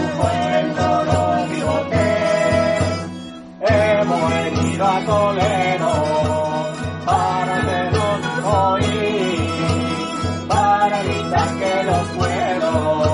sufriendo los bigotes. Hemos venido a Toledo para hacernos oír, para evitar que los pueblos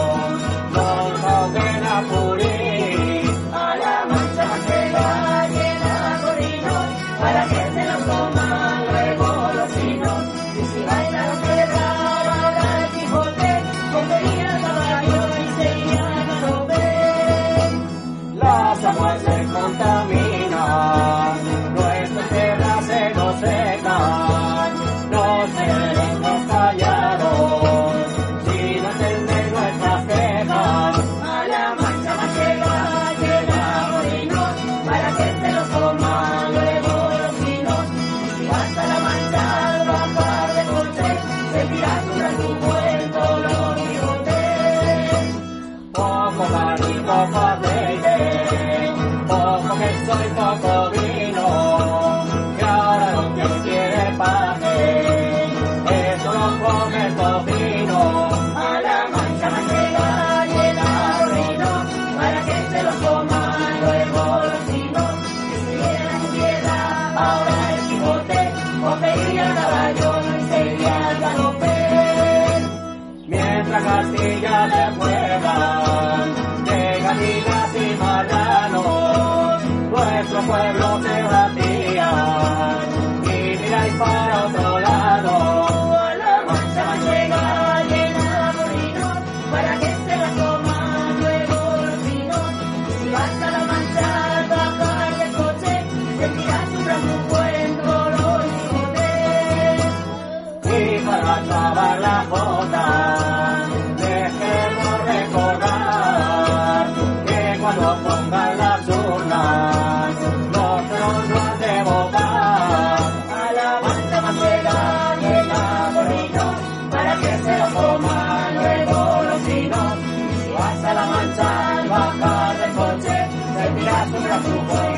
soy poco alegre, poco que soy poco vino, que ahora lo que quiere pague, eso lo come el pobrino. A la mancha manchega y el aurino, para que se lo coma luego los chinos, que se llena la ahora el chicote, o pediría caballo y sería el galope, mientras Castilla le juega. pueblo se va a Castro.